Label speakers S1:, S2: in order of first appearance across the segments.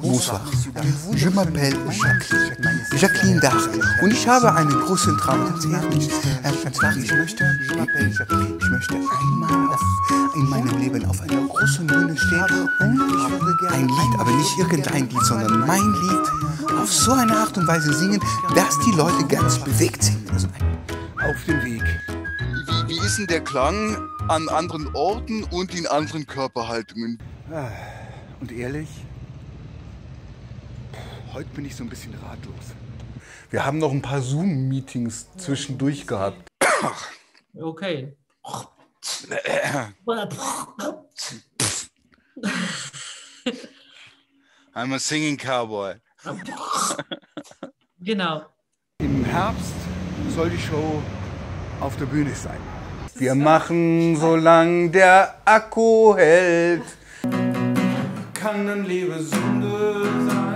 S1: Bonsoir. Je m'appelle Jacqueline, Jacqueline Dach und ich habe einen großen Traum. Ganz ehrlich, und zwar, ich möchte, ich möchte einmal auf, in meinem Leben auf einer großen Bühne stehen und ein Lied, aber nicht irgendein Lied, sondern mein Lied. Auf so eine Art und Weise singen, dass die Leute ganz bewegt sind. Also
S2: auf dem Weg.
S3: Wie, wie ist denn der Klang an anderen Orten und in anderen Körperhaltungen?
S2: Ah, und ehrlich, heute bin ich so ein bisschen ratlos. Wir haben noch ein paar Zoom-Meetings zwischendurch gehabt.
S4: Okay.
S3: I'm a singing cowboy.
S4: Genau.
S2: Im Herbst soll die Show auf der Bühne sein. Wir machen, solange der Akku hält. Kann ein Lebensünde sein.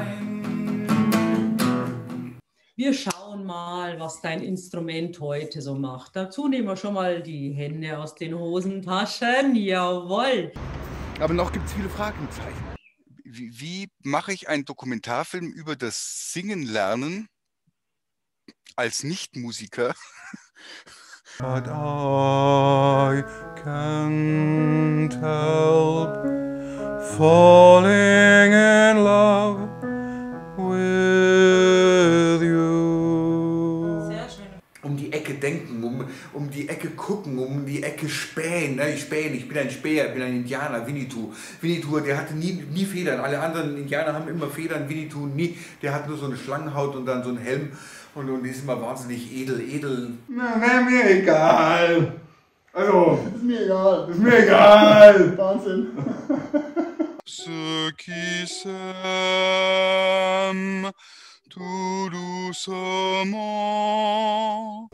S4: Wir schauen mal, was dein Instrument heute so macht. Dazu nehmen wir schon mal die Hände aus den Hosentaschen. Jawohl.
S2: Aber noch gibt es viele Fragezeichen.
S3: Wie, wie mache ich einen Dokumentarfilm über das Singen lernen als Nichtmusiker?
S2: But I can't help falling
S5: denken, um, um die Ecke gucken, um die Ecke spähen. Ne? Ich spähen, ich bin ein Späher, ich bin ein Indianer, Winnetou. Winnetou, der hatte nie, nie Federn. Alle anderen Indianer haben immer Federn, Winnetou nie. Der hat nur so eine Schlangenhaut und dann so einen Helm und, und die ist immer wahnsinnig edel, edel.
S6: Na, wär mir egal. Also,
S7: Ist mir egal.
S6: ist mir egal.
S7: Wahnsinn.
S3: Ce qui s'aime, tout doucement.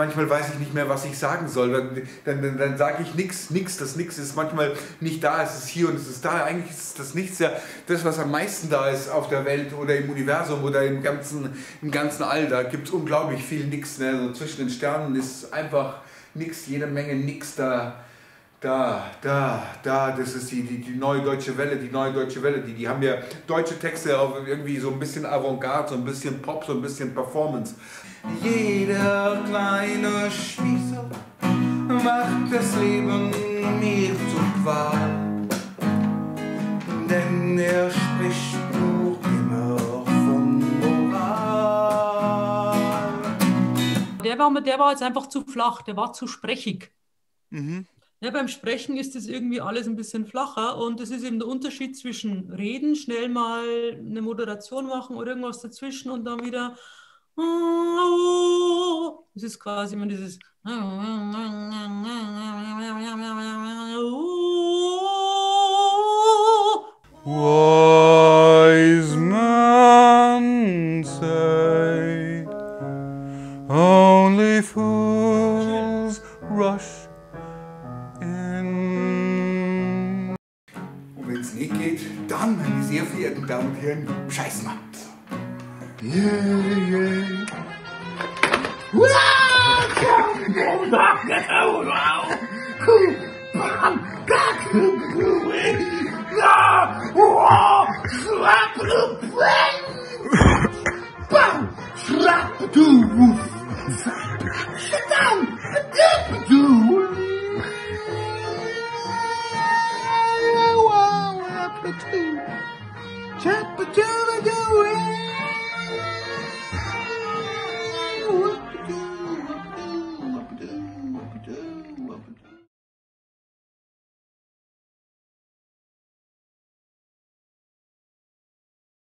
S4: Einer.
S5: Ich, ich- manchmal weiß ich nicht mehr, was ich sagen soll. Dann, dann, dann, dann sage ich nichts, nichts. Das Nix ist manchmal nicht da, es ist hier und es ist da. Eigentlich ist das Nichts ja das, was am meisten da ist auf der Welt oder im Universum oder im ganzen, im ganzen All. Da gibt es unglaublich viel Nix. Ne? So zwischen den Sternen ist einfach nichts, jede Menge Nix da. Da, da, da, das ist die, die, die neue deutsche Welle, die neue deutsche Welle. Die, die haben ja deutsche Texte auf irgendwie so ein bisschen Avantgarde, so ein bisschen Pop, so ein bisschen Performance. Jeder kleine Spießer macht das Leben mir zu qual. Denn er spricht nur immer von Moral.
S4: Der war, der war jetzt einfach zu flach, der war zu sprechig.
S3: Mhm.
S4: Ja, beim Sprechen ist das irgendwie alles ein bisschen flacher und das ist eben der Unterschied zwischen reden, schnell mal eine Moderation machen oder irgendwas dazwischen und dann wieder. Das ist quasi immer dieses.
S2: Wise men say only fools
S5: es nicht geht, dann, meine sehr verehrten Damen und Herren, scheiß mal. Yeah, yeah.
S6: Chappa chappa go in.